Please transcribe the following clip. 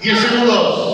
10 segundos.